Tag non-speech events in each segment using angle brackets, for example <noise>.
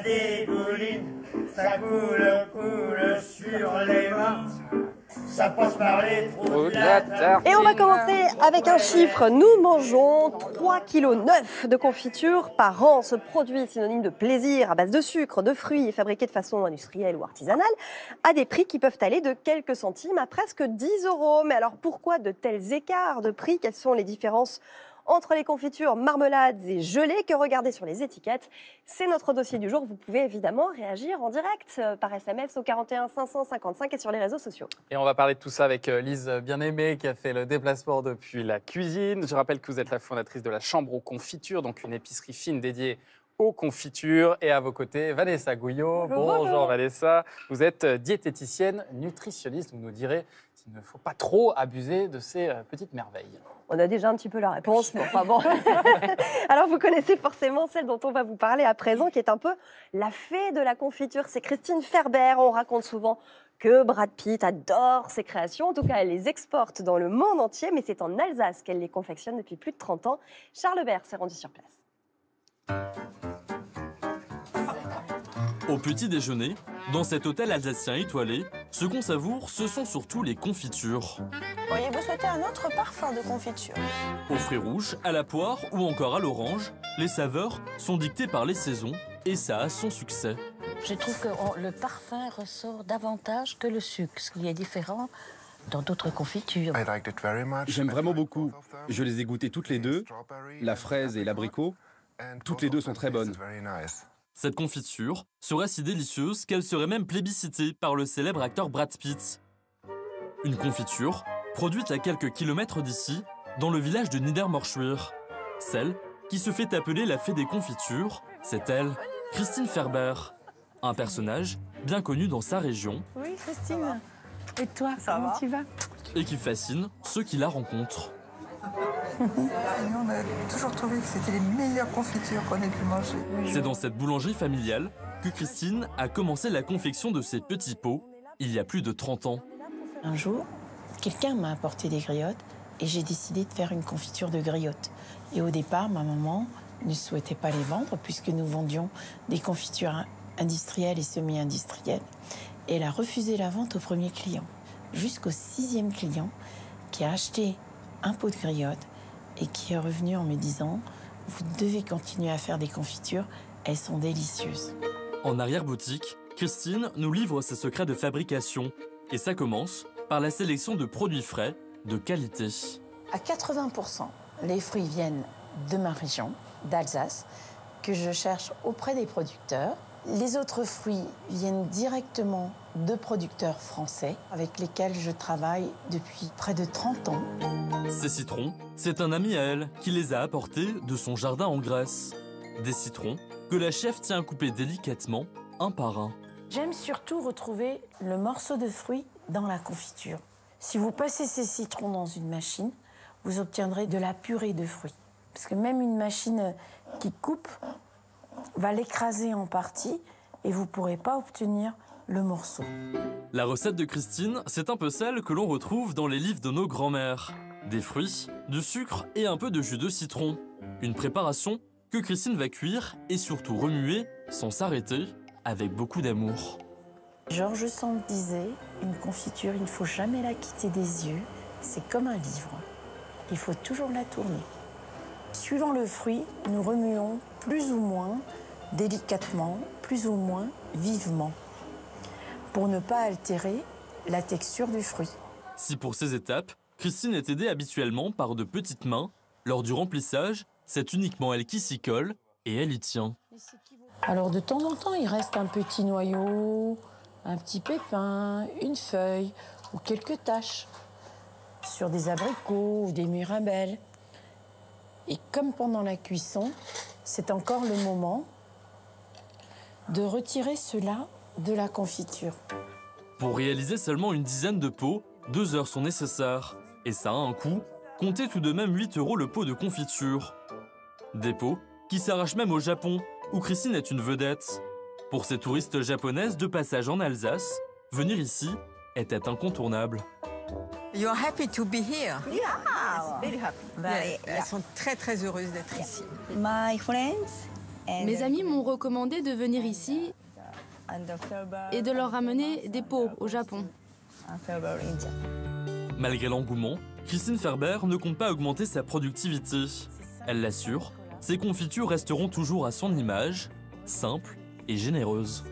ça dégouline, ça coule, coule sur les mains. Ça passe par les trous de la Et on va commencer avec un chiffre. Nous mangeons 3,9 kg de confiture par an. Ce produit, synonyme de plaisir à base de sucre, de fruits et fabriqué de façon industrielle ou artisanale, a des prix qui peuvent aller de quelques centimes à presque 10 euros. Mais alors pourquoi de tels écarts de prix? Quelles sont les différences entre les confitures, marmelades et gelées que regardez sur les étiquettes? C'est notre dossier du jour. Vous pouvez évidemment réagir en direct euh, par SMS au 41 555 et sur les réseaux sociaux. Et on va parler de tout ça avec euh, Lise Bien-Aimée qui a fait le déplacement depuis la cuisine. Je rappelle que vous êtes la fondatrice de la Chambre aux confitures, donc une épicerie fine dédiée aux confitures. Et à vos côtés, Vanessa Gouillot. Bonjour, Vanessa. Vous êtes euh, diététicienne, nutritionniste. Vous nous direz qu'il ne faut pas trop abuser de ces petites merveilles. On a déjà un petit peu la réponse, mais enfin bon. <laughs> Alors vous connaissez forcément celle dont on va vous parler à présent, qui est un peu la fée de la confiture. C'est Christine Ferber. On raconte souvent que Brad Pitt adore ses créations. En tout cas, elle les exporte dans le monde entier, mais c'est en Alsace qu'elle les confectionne depuis plus de 30 ans. Charles Bert s'est rendu sur place. Au petit déjeuner, dans cet hôtel alsacien étoilé, ce qu'on savoure, ce sont surtout les confitures. Pourriez-vous souhaiter un autre parfum de confiture? Aux fruits rouges, à la poire ou encore à l'orange, les saveurs sont dictées par les saisons et ça a son succès. Je trouve que le parfum ressort davantage que le sucre, ce qui est différent dans d'autres confitures. J'aime vraiment beaucoup. Je les ai goûtées toutes les deux, la fraise et l'abricot. Toutes les deux sont très bonnes. Cette confiture serait si délicieuse qu'elle serait même plébiscitée par le célèbre acteur Brad Pitt. Une confiture produite à quelques kilomètres d'ici, dans le village de Niedermorschwihr. Celle qui se fait appeler la fée des confitures, c'est elle, Christine Ferber. Un personnage bien connu dans sa région. Oui, Christine. Et toi, ça comment tu vas? Et qui fascine ceux qui la rencontrent. On a toujours trouvé que c'était les meilleures confitures qu'on ait pu manger. C'est dans cette boulangerie familiale que Christine a commencé la confection de ses petits pots il y a plus de 30 ans. Un jour, quelqu'un m'a apporté des griottes et j'ai décidé de faire une confiture de griottes. Et au départ, ma maman ne souhaitait pas les vendre puisque nous vendions des confitures industrielles et semi-industrielles. Et elle a refusé la vente au premier client, jusqu'au sixième client qui a acheté un pot de griotte et qui est revenu en me disant Vous devez continuer à faire des confitures, elles sont délicieuses. En arrière-boutique, Christine nous livre ses secrets de fabrication et ça commence par la sélection de produits frais de qualité. À 80%, les fruits viennent de ma région, d'Alsace, que je cherche auprès des producteurs. Les autres fruits viennent directement de producteurs français avec lesquels je travaille depuis près de 30 ans. Ces citrons, c'est un ami à elle qui les a apportés de son jardin en Grèce. Des citrons que la chef tient à couper délicatement, un par un. J'aime surtout retrouver le morceau de fruit dans la confiture. Si vous passez ces citrons dans une machine, vous obtiendrez de la purée de fruits. Parce que même une machine qui coupe va l'écraser en partie et vous ne pourrez pas obtenir le morceau. La recette de Christine, c'est un peu celle que l'on retrouve dans les livres de nos grands-mères. Des fruits, du sucre et un peu de jus de citron. Une préparation que Christine va cuire et surtout remuer sans s'arrêter avec beaucoup d'amour. Georges Sand disait, une confiture, il ne faut jamais la quitter des yeux, c'est comme un livre. Il faut toujours la tourner. Suivant le fruit, nous remuons plus ou moins délicatement, plus ou moins vivement pour ne pas altérer la texture du fruit. Si pour ces étapes, Christine est aidée habituellement par de petites mains, lors du remplissage, c'est uniquement elle qui s'y colle et elle y tient. Alors de temps en temps, il reste un petit noyau, un petit pépin, une feuille ou quelques taches sur des abricots ou des mirabelles. Et comme pendant la cuisson, c'est encore le moment de retirer cela de la confiture. Pour réaliser seulement une dizaine de pots, deux heures sont nécessaires. Et ça a un coût. Comptez tout de même 8 euros le pot de confiture. Des pots qui s'arrachent même au Japon, où Christine est une vedette. Pour ces touristes japonaises de passage en Alsace, venir ici était incontournable. You're happy to be here? Yeah, very happy. Elles sont très très heureuses d'être ici. My friends Mes amis m'ont recommandé de venir ici et de leur ramener des pots au Japon. Malgré l'engouement, Christine Ferber ne compte pas augmenter sa productivité. Elle l'assure, ses confitures resteront toujours à son image, simples et généreuses.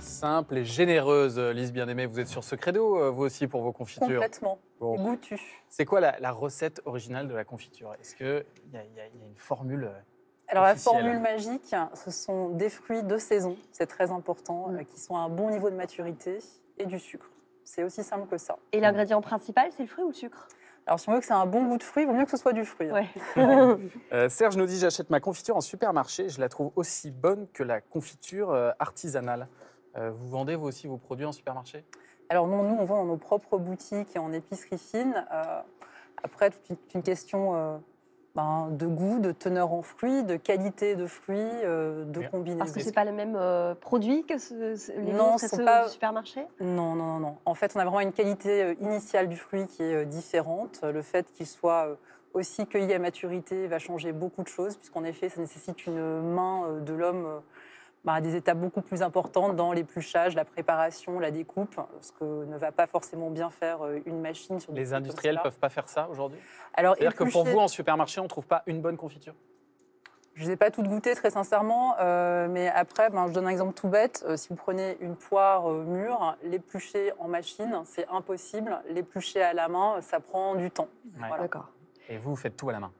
Simple et généreuse, Lise bien-aimée, vous êtes sur ce credo, euh, vous aussi, pour vos confitures Complètement. Bon. Goûtu. C'est quoi la, la recette originale de la confiture? Est-ce qu'il y, a- y y une formule Alors la formule magique, ce sont des fruits de saison, c'est très important, Mm. euh, qui sont à un bon niveau de maturité et du sucre. C'est aussi simple que ça. Et l'ingrédient principal, c'est le fruit ou le sucre? Alors si on veut que c'est un bon goût de fruit, il vaut mieux que ce soit du fruit. hein. Ouais. <laughs> <laughs> Euh, Serge nous dit j'achète ma confiture en supermarché, je la trouve aussi bonne que la confiture euh, artisanale. Euh, vous vendez vous aussi vos produits en supermarché? Alors non, nous, on vend dans nos propres boutiques et en épicerie fine. Euh, après, c'est une- une question euh, ben, de goût, de teneur en fruits, de qualité de fruits, euh, de combinaison. Parce que c'est pas le même euh, produit que ce- ce- les Non, ce sont ceux pas- du supermarché? Non, non, non, non. En fait, on a vraiment une qualité euh, initiale du fruit qui est euh, différente. Le fait qu'il soit euh, aussi cueilli à maturité va changer beaucoup de choses, puisqu'en effet, ça nécessite une main euh, de l'homme euh, bah, des étapes beaucoup plus importantes dans l'épluchage, la préparation, la découpe, ce que ne va pas forcément bien faire euh, une machine sur des Les industriels cela. peuvent pas faire ça aujourd'hui? C'est-à-dire que pour vous, en supermarché, on ne trouve pas une bonne confiture? Je ne les ai pas toutes goûtées, très sincèrement, euh, mais après, ben, je donne un exemple tout bête. Euh, si vous prenez une poire euh, mûre, l'éplucher en machine, c'est impossible. L'éplucher à la main, ça prend du temps. Ouais. Voilà. D'accord. Et vous, vous faites tout à la main?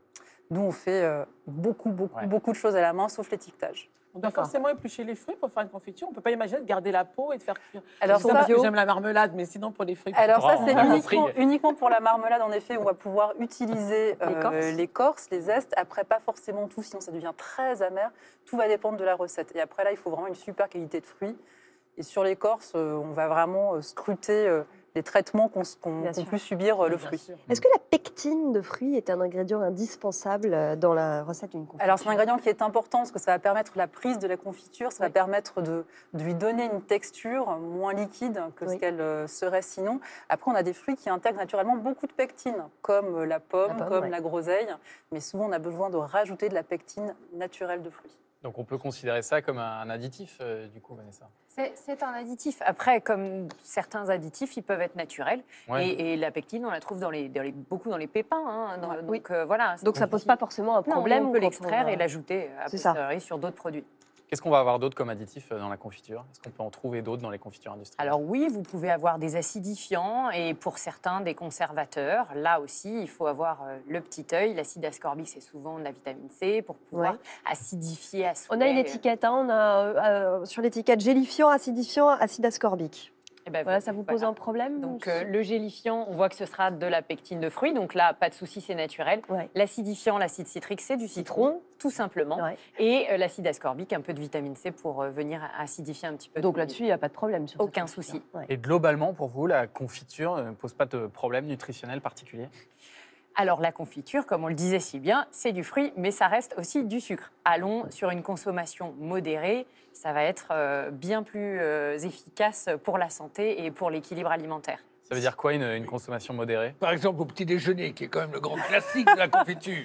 Nous, on fait beaucoup, beaucoup, Ouais. beaucoup de choses à la main, sauf l'étiquetage. On doit forcément éplucher les fruits pour faire une confiture. On ne peut pas imaginer de garder la peau et de faire cuire. Alors ça j'aime la marmelade, mais sinon pour les fruits. alors ça, c'est uniquement, uniquement pour la marmelade, en effet, on va pouvoir utiliser euh, L'écorce. les zestes. Après, pas forcément tout, sinon ça devient très amer. Tout va dépendre de la recette. Et après, là, il faut vraiment une super qualité de fruits. Et sur l'écorce, euh, on va vraiment euh, scruter les traitements qu'on sûr. peut subir euh, le fruit. Est-ce que la pectine de fruits est un ingrédient indispensable euh, dans la recette d'une confiture? Alors, c'est un ingrédient qui est important parce que ça va permettre la prise de la confiture, ça va permettre de, de lui donner une texture moins liquide que ce qu'elle euh, serait sinon. Après, on a des fruits qui intègrent naturellement beaucoup de pectine, comme la pomme, La pomme, comme ouais. la groseille. Mais souvent, on a besoin de rajouter de la pectine naturelle de fruits. Donc on peut considérer ça comme un additif, euh, du coup, Vanessa? C'est un additif. Après, comme certains additifs, ils peuvent être naturels. Ouais. Et, et la pectine, on la trouve dans les, dans les- beaucoup dans les pépins. hein, dans- Ouais. donc euh, voilà. Donc ça pose pas forcément un Non, problème on peut l'extraire et l'ajouter ça. posteriori sur d'autres produits. Qu'est-ce qu'on va avoir d'autre comme additif euh, dans la confiture? Est-ce qu'on peut en trouver d'autres dans les confitures industrielles? Alors oui, vous pouvez avoir des acidifiants et pour certains des conservateurs. Là aussi, il faut avoir euh, le petit œil. L'acide ascorbique, c'est souvent de la vitamine C pour pouvoir Ouais. acidifier à On a une étiquette, hein, on a euh, euh, sur l'étiquette gélifiant, acidifiant, acide ascorbique. Eh ben, Voilà, ça vous pose voilà. un problème Donc euh, le gélifiant, on voit que ce sera de la pectine de fruits, donc là, pas de souci, c'est naturel. Ouais. L'acidifiant, l'acide citrique, c'est du citron, tout simplement. Ouais. Et euh, l'acide ascorbique, un peu de vitamine C pour euh, venir acidifier un petit peu. Donc là-dessus, il n'y a pas de problème. Sur Aucun confiture. souci. Ouais. Et globalement, pour vous, la confiture ne pose pas de problème nutritionnel particulier? Alors la confiture, comme on le disait si bien, c'est du fruit, mais ça reste aussi du sucre. Allons sur une consommation modérée, ça va être euh, bien plus euh, efficace pour la santé et pour l'équilibre alimentaire. Ça veut dire quoi une, une consommation modérée? Par exemple, au petit déjeuner, qui est quand même le grand classique de la confiture.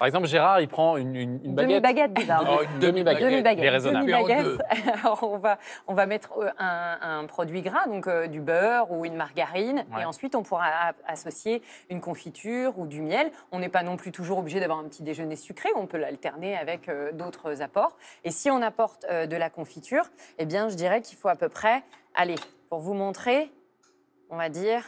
Par exemple, Gérard, il prend une, une, une baguette. Demi-baguette déjà. Oh, <laughs> une demi-baguette. Demi-baguette. Raisonnable. Demi-baguette. <laughs> Alors, on va, on va mettre euh, un, un produit gras, donc euh, du beurre ou une margarine, Ouais. et ensuite on pourra a- associer une confiture ou du miel. On n'est pas non plus toujours obligé d'avoir un petit déjeuner sucré, on peut l'alterner avec euh, d'autres apports. Et si on apporte euh, de la confiture, eh bien, je dirais qu'il faut à peu près, allez, pour vous montrer, on va dire,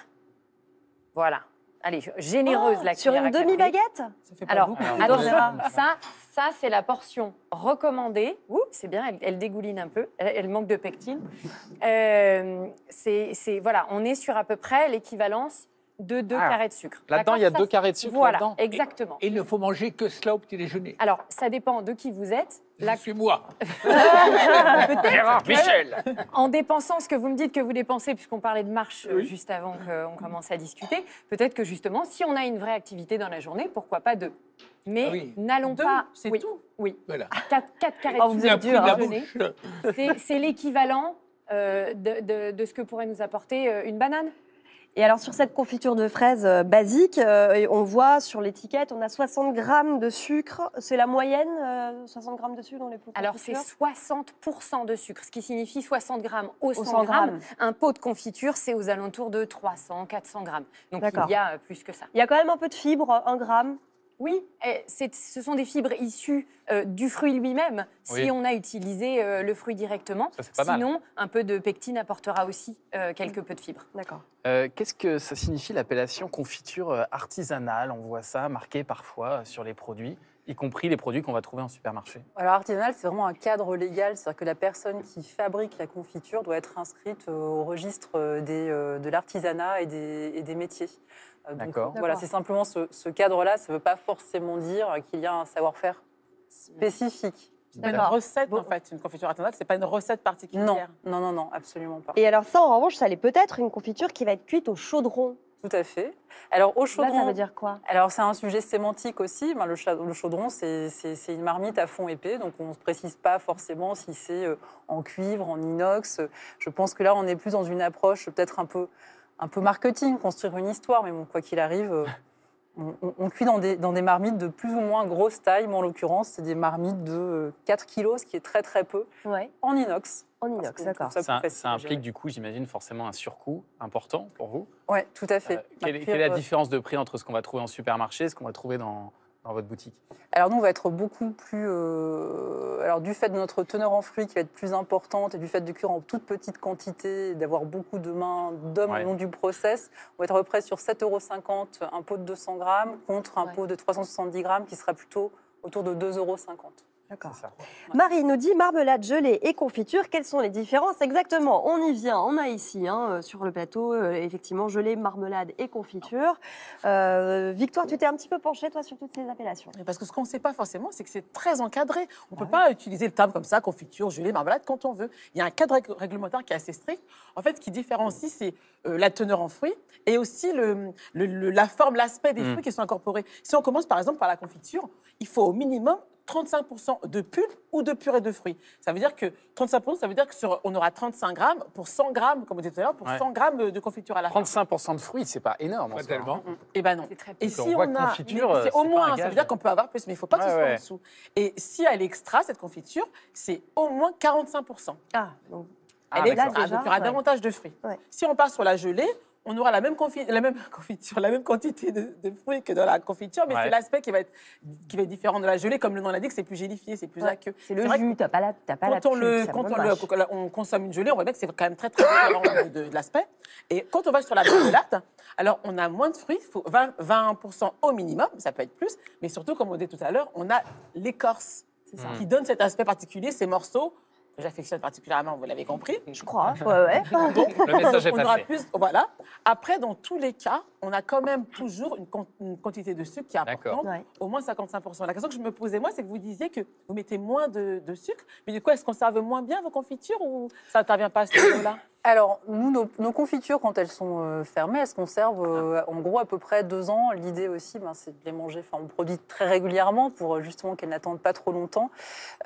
voilà. Allez, généreuse la Oh, Sur cuillère une à café. demi-baguette? Ça fait pas Alors, beaucoup. Alors, ça, ça c'est la portion recommandée. Ouh, c'est bien, elle, elle dégouline un peu, elle, elle manque de pectine. Euh, c'est, c'est- voilà, on est sur à peu près l'équivalence de deux Ah, carrés de sucre. Là-dedans, il y a D'accord deux carrés de sucre Voilà, là-dedans. exactement. Et il ne faut manger que cela au petit déjeuner. Alors, ça dépend de qui vous êtes. La- Je suis moi. <laughs> Gérard, Michel En dépensant ce que vous me dites que vous dépensez, puisqu'on parlait de marche euh, juste avant qu'on commence à discuter, peut-être que justement, si on a une vraie activité dans la journée, pourquoi pas deux Mais Ah oui. n'allons Deux, pas. c'est oui, tout. Oui, Voilà. quatre, quatre carrés Oh, de vous sucre êtes dur, a hein. C'est c'est l'équivalent euh, de, de- de ce que pourrait nous apporter euh, une banane. Et alors sur cette confiture de fraises euh, basique, euh, on voit sur l'étiquette, on a 60 grammes de sucre. C'est la moyenne, euh, 60 grammes de sucre dans les pots de Alors c'est confiture 60% de sucre, ce qui signifie 60 grammes au 100, 100 grammes. grammes. Un pot de confiture, c'est aux alentours de 300, 400 grammes. Donc il y a euh, plus que ça. Il y a quand même un peu de fibres, 1 gramme. Oui, c'est- ce sont des fibres issues euh, du fruit lui-même, si Oui. on a utilisé euh, le fruit directement. Ça, mal. Sinon, un peu de pectine apportera aussi euh, quelques peu de fibres. D'accord. Euh, Qu'est-ce que ça signifie l'appellation confiture artisanale? On voit ça marqué parfois sur les produits, y compris les produits qu'on va trouver en supermarché. Alors artisanal, c'est vraiment un cadre légal, c'est-à-dire que la personne qui fabrique la confiture doit être inscrite au registre des, de l'artisanat et des, et des métiers. Euh, donc, D'accord. Voilà, c'est simplement ce, ce cadre-là, ça ne veut pas forcément dire qu'il y a un savoir-faire spécifique. C'est une recette, en fait. Une confiture artisanale, c'est pas une recette Non, particulière. non, non, non, absolument pas. Et alors ça, en revanche, ça allait peut-être une confiture qui va être cuite au chaudron. Tout à fait. Alors au Là, chaudron, ça veut dire quoi? Alors, c'est un sujet sémantique aussi. Ben, le, cha- le chaudron, c'est une marmite à fond épais, donc on ne se précise pas forcément si c'est euh, en cuivre, en inox. Je pense que là, on est plus dans une approche peut-être un peu, un peu marketing, construire une histoire, mais bon, quoi qu'il arrive, euh, on, on- on cuit dans des, dans des marmites de plus ou moins grosse taille. Moi, en l'occurrence, c'est des marmites de euh, 4 kilos, ce qui est très très peu, Ouais, en inox. en inox, qu'on d'accord. ça Ça, ça implique du coup, j'imagine, forcément un surcoût important pour vous. Ouais, tout à fait. Euh, quelle, quelle est la euh, différence de prix entre ce qu'on va trouver en supermarché et ce qu'on va trouver dans, dans votre boutique Alors nous, on va être beaucoup plus... euh, alors du fait de notre teneur en fruits qui va être plus importante et du fait de cuire en toute petite quantité, et d'avoir beaucoup de mains d'hommes Ouais. au long du process, on va être à peu près sur 7,50 euros un pot de 200 grammes contre un Ouais. pot de 370 grammes qui sera plutôt autour de 2,50 euros. D'accord. C'est ça. Marie nous dit marmelade, gelée et confiture. Quelles sont les différences exactement? On y vient. On a ici hein, euh, sur le plateau euh, effectivement gelée, marmelade et confiture. Euh, Victoire, tu t'es un petit peu penchée toi sur toutes ces appellations. Et Parce que ce qu'on ne sait pas forcément, c'est que c'est très encadré. On ne peut pas utiliser le terme comme ça, confiture, gelée, marmelade, quand on veut. Il y a un cadre rég- réglementaire qui est assez strict. En fait, ce qui différencie, c'est euh, la teneur en fruits et aussi le, le- le- la forme, l'aspect des Mm. fruits qui sont incorporés. Si on commence par exemple par la confiture, il faut au minimum 35% de pulpe ou de purée de fruits. Ça veut dire que 35%, ça veut dire qu'on aura 35 grammes pour 100 grammes, comme on disait tout à l'heure, pour Ouais. 100 grammes de confiture à la fin. 35% de fruits, c'est pas énorme. en Pas tellement. Eh ben non. C'est très peu. Et si on on que a, c'est au moins, ça veut dire qu'on peut avoir plus, mais il ne faut pas que Ouais, ce soit ouais. en dessous. Et si elle est extra, cette confiture, c'est au moins 45%. Ah, donc Elle Ah, est extra, déjà, donc il y aura ouais. davantage de fruits. Ouais. Si on part sur la gelée, on aura la même, confi- la même <laughs> confiture, la même quantité de, de fruits que dans la confiture, mais Ouais. c'est l'aspect qui va être qui va être différent de la gelée, comme le nom l'indique, c'est plus gélifié, c'est plus Ouais. aqueux. c'est le jus, t'as pas la, t'as pas la quand on, le, peu on, le- quand on consomme une gelée, on voit bien que c'est quand même très très différent de, de- de l'aspect. Et quand on va sur la marmelade, alors on a moins de fruits, il faut 20, 21% au minimum, ça peut être plus, mais surtout, comme on dit tout à l'heure, on a l'écorce qui donne cet aspect particulier, ces morceaux que j'affectionne particulièrement, vous l'avez compris. <laughs> Je crois. Ouais, ouais. Le message est on aura passé. plus, voilà. Après, dans tous les cas, on a quand même toujours une, quan- une quantité de sucre qui est D'accord. importante, Ouais. au moins 55%. La question que je me posais, moi, c'est que vous disiez que vous mettez moins de, de sucre, mais du coup, est-ce qu'on conserve moins bien vos confitures ou ça n'intervient pas à ce niveau-là? Alors, nous, nos, nos confitures, quand elles sont euh, fermées, elles se conservent euh, en gros à peu près deux ans. L'idée aussi, ben, c'est de les manger, enfin, on produit très régulièrement pour euh, justement qu'elles n'attendent pas trop longtemps.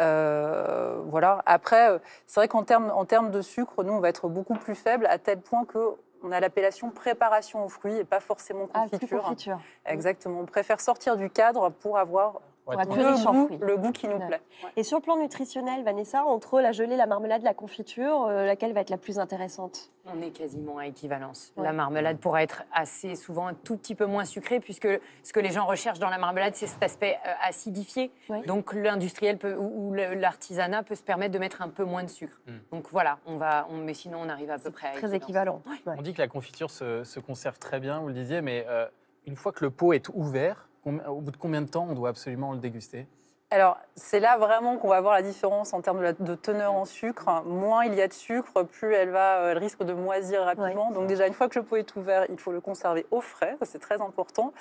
Euh, voilà. Après, c'est vrai qu'en termes, en de sucre, nous, on va être beaucoup plus faible à tel point que on a l'appellation préparation aux fruits et pas forcément Ah, confiture. confiture. Exactement. On préfère sortir du cadre pour avoir Tout- plus le goût, le goût qui nous Ouais. plaît. Ouais. Et sur le plan nutritionnel, Vanessa, entre la gelée, la marmelade, la confiture, euh, laquelle va être la plus intéressante? On est quasiment à équivalence. Ouais. La marmelade pourra être assez souvent un tout petit peu moins sucrée, puisque ce que les gens recherchent dans la marmelade, c'est cet aspect euh, acidifié. Ouais. Donc l'industriel ou, l'artisanat peut se permettre de mettre un peu moins de sucre. Mm. Donc voilà, on va, on, mais sinon on arrive à peu près à Très équivalence. équivalent. Ouais. On dit que la confiture se, se conserve très bien, vous le disiez, mais euh, une fois que le pot est ouvert, au bout de combien de temps on doit absolument le déguster? Alors, c'est là vraiment qu'on va voir la différence en termes de, la- de teneur en sucre. Moins il y a de sucre, plus elle, va, euh, elle risque de moisir rapidement. Donc déjà, une fois que le pot est ouvert, il faut le conserver au frais, c'est très important.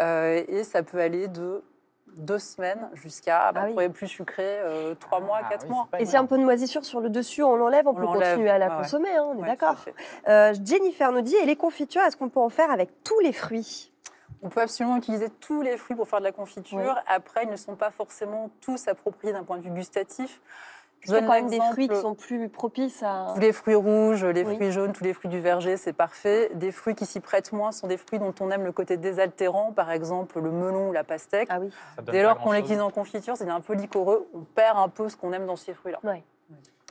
Euh, et ça peut aller de deux semaines jusqu'à, bah, Ah oui. pour les plus sucrés, euh, trois mois, Ah quatre oui, mois. c'est pas Et si un peu de moisissure sur le dessus, on l'enlève, on, On peut continuer à la ouais. consommer, hein, on est Ouais, d'accord. Euh, Jennifer nous dit, et les confitures, est-ce qu'on peut en faire avec tous les fruits? On peut absolument utiliser tous les fruits pour faire de la confiture. Après, ils ne sont pas forcément tous appropriés d'un point de vue gustatif. Il y a donne quand même des fruits qui sont plus propices à. Tous les fruits rouges, les Oui. fruits jaunes, tous les fruits du verger, c'est parfait. Des fruits qui s'y prêtent moins sont des fruits dont on aime le côté désaltérant, par exemple le melon ou la pastèque. Ah oui. Dès lors qu'on les cuisine en confiture, c'est un peu liquoreux, on perd un peu ce qu'on aime dans ces fruits-là.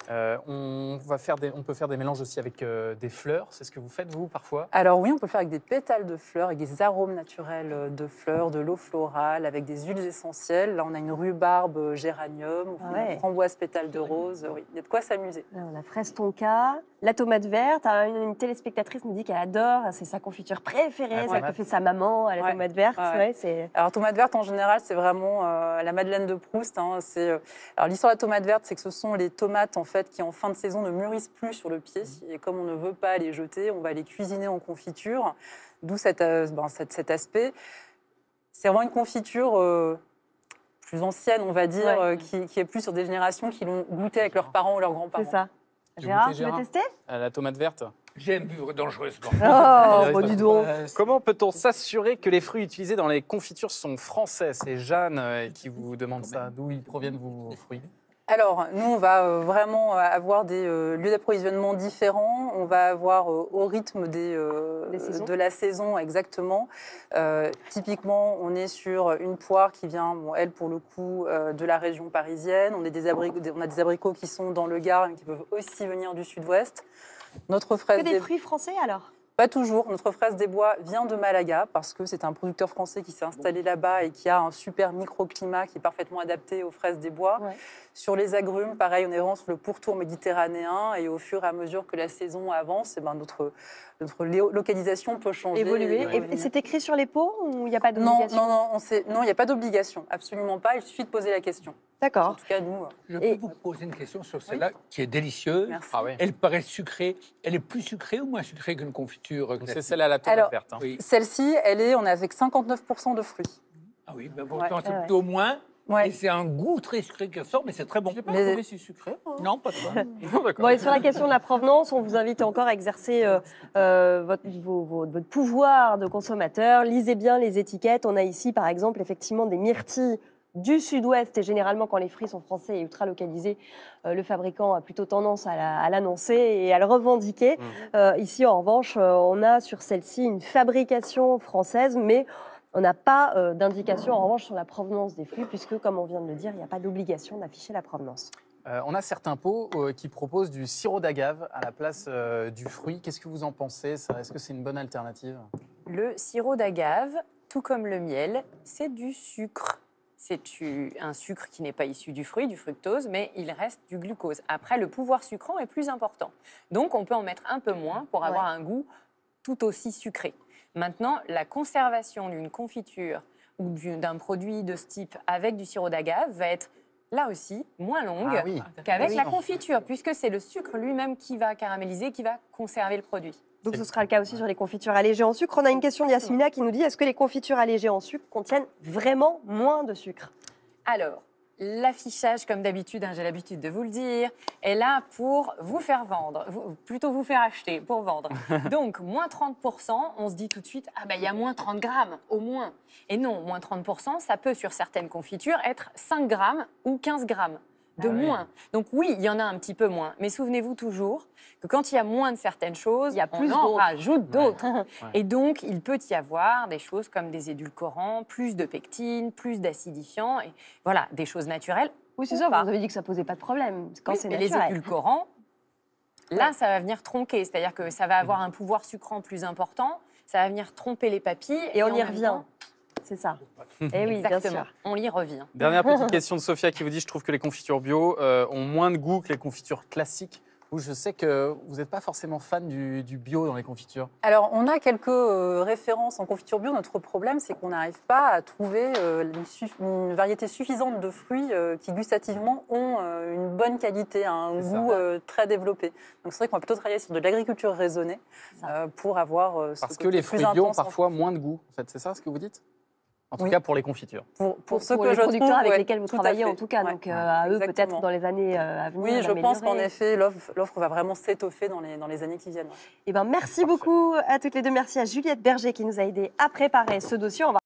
Euh, on, va faire des, on peut faire des mélanges aussi avec euh, des fleurs. C'est ce que vous faites, vous, parfois? Alors oui, on peut le faire avec des pétales de fleurs, avec des arômes naturels euh, de fleurs, de l'eau florale, avec des huiles essentielles. Là, on a une rhubarbe géranium, on Ah ouais. une framboise pétale de rose. Oui, il y a de quoi s'amuser. On a fraise tonka, la tomate verte. Ah, Une, une téléspectatrice nous dit qu'elle adore, c'est sa confiture préférée, La celle que tomate. fait sa maman à la Ouais. tomate verte. Ouais. Ouais, c'est Alors, tomate verte, en général, c'est vraiment euh, la Madeleine de Proust. hein. C'est, Alors, l'histoire de la tomate verte, c'est que ce sont les tomates, en fait, qui, en fin de saison, ne mûrissent plus sur le pied. Et comme on ne veut pas les jeter, on va les cuisiner en confiture. D'où cet, euh, ben, cet, cet aspect. C'est vraiment une confiture euh, plus ancienne, on va dire, Ouais. euh, qui, qui est plus sur des générations qui l'ont goûté avec leurs parents ou leurs grands-parents. c'est ça. Gérard, tu veux tester? Euh, La tomate verte J'aime vivre dangereusement. Oh, <laughs> bon, dis donc. Comment peut-on s'assurer que les fruits utilisés dans les confitures sont français? C'est Jeanne qui vous demande ça. D'où ils proviennent vos fruits? Alors, nous, on va euh, vraiment euh, avoir des euh, lieux d'approvisionnement différents. On va avoir euh, au rythme des, euh, de la saison, exactement. Typiquement, on est sur une poire qui vient, bon, elle, pour le coup, de la région parisienne. On, est des abricots, des- on a des abricots qui sont dans le Gard, mais qui peuvent aussi venir du sud-ouest. Notre fraise Que des des- fruits français alors? Pas toujours. Notre fraise des bois vient de Malaga parce que c'est un producteur français qui s'est installé là-bas et qui a un super microclimat qui est parfaitement adapté aux fraises des bois. Ouais. Sur les agrumes, pareil, on est vraiment sur le pourtour méditerranéen et au fur et à mesure que la saison avance, eh ben, notre, notre localisation peut changer. Évoluer. et Et, et c'est écrit sur les pots ou il n'y a pas d'obligation? non, non, il n'y a pas d'obligation, absolument pas. Il suffit de poser la question. En D'accord. tout cas, nous. Je peux Et- vous poser une question sur celle-là qui est délicieuse. Merci. Ah oui. Elle paraît sucrée. Elle est plus sucrée ou moins sucrée qu'une confiture c'est celle à la tomate Alors- verte. hein. Oui. Celle-ci, elle est, on est avec 59% de fruits. Ah oui, ben pourtant Ouais. c'est Ouais. plutôt moins. Ouais. Et c'est un goût très sucré qui ressort, mais c'est très bon. J'ai pas Mais- trouvé si sucré. hein. Non, pas trop. <laughs> Bon, et sur la question de la provenance, on vous invite encore à exercer euh, euh, votre, vos- vos- votre pouvoir de consommateur. Lisez bien les étiquettes. On a ici, par exemple, effectivement des myrtilles du sud-ouest. Et généralement, quand les fruits sont français et ultra localisés, euh, le fabricant a plutôt tendance à la- à l'annoncer et à le revendiquer. Mmh. Euh, ici, en revanche, euh, on a sur celle-ci une fabrication française, mais on n'a pas euh, d'indication, en revanche, sur la provenance des fruits, puisque, comme on vient de le dire, il n'y a pas d'obligation d'afficher la provenance. Euh, on a certains pots euh, qui proposent du sirop d'agave à la place euh, du fruit. Qu'est-ce que vous en pensez Est-ce que c'est une bonne alternative? Le sirop d'agave, tout comme le miel, c'est du sucre. C'est un sucre qui n'est pas issu du fruit, du fructose, mais il reste du glucose. Après, le pouvoir sucrant est plus important. Donc, on peut en mettre un peu moins pour avoir un goût tout aussi sucré. Maintenant, la conservation d'une confiture ou du- d'un produit de ce type avec du sirop d'agave va être là aussi moins longue Ah oui. qu'avec Oui. la confiture, puisque c'est le sucre lui-même qui va caraméliser, qui va conserver le produit. Donc ce sera le cas aussi sur les confitures allégées en sucre. On a une question de Yasmina qui nous dit est-ce que les confitures allégées en sucre contiennent vraiment moins de sucre? Alors, l'affichage, comme d'habitude, hein, j'ai l'habitude de vous le dire, est là pour vous faire vendre, vous- plutôt vous faire acheter, pour vendre. <laughs> Donc, moins 30%, on se dit tout de suite, ah ben il y a moins 30 grammes, au moins. Et non, moins 30%, ça peut, sur certaines confitures, être 5 grammes ou 15 grammes de Ah oui. moins. Donc oui, il y en a un petit peu moins. Mais souvenez-vous toujours que quand il y a moins de certaines choses, Il y a plus on en d'autres. rajoute d'autres. Ouais. <laughs> Et donc, il peut y avoir des choses comme des édulcorants, plus de pectine, plus d'acidifiants, et voilà, des choses naturelles. Oui, c'est ça, vous avez dit que ça posait pas de problème quand Oui, c'est mais les édulcorants, <laughs> là, ça va venir tronquer, c'est-à-dire que ça va avoir un pouvoir sucrant plus important, ça va venir tromper les papilles. Et on y revient. temps- C'est ça. <laughs> Eh oui, bien Exactement, sûr. on y revient. Dernière petite <laughs> question de Sophia qui vous dit Je trouve que les confitures bio euh, ont moins de goût que les confitures classiques. Vous, je sais que vous n'êtes pas forcément fan du, du bio dans les confitures. Alors, on a quelques euh, références en confiture bio. Notre problème, c'est qu'on n'arrive pas à trouver euh, une, variété suffisante de fruits euh, qui, gustativement, ont euh, une bonne qualité, un C'est ça. goût euh, très développé. Donc, c'est vrai qu'on va plutôt travailler sur de l'agriculture raisonnée euh, pour avoir euh, ce Parce que les fruits bio ont parfois moins de goût. En fait, c'est ça ce que vous dites? En tout Oui. cas pour les confitures. Pour, pour, Pour, ce pour que les je producteurs trouve, avec ouais, lesquels vous travaillez, en tout cas. Ouais. Donc, euh, à eux, peut-être dans les années euh, à venir. Oui, je pense qu'en effet, l'offre l'offre va vraiment s'étoffer dans les, dans les années qui viennent. Eh ben, merci beaucoup à toutes les deux. Merci à Juliette Berger qui nous a aidé à préparer ce dossier. On va